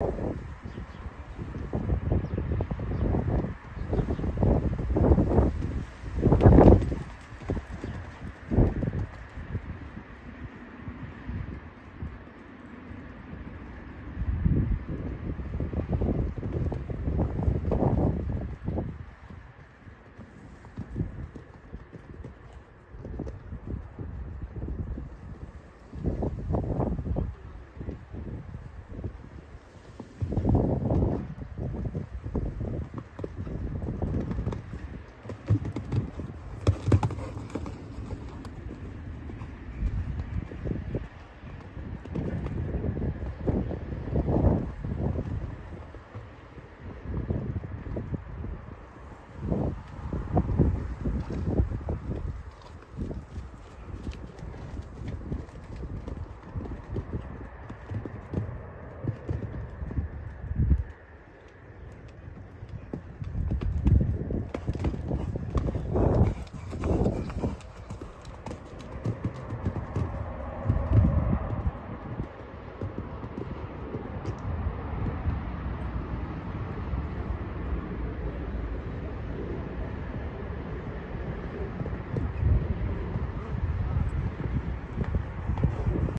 you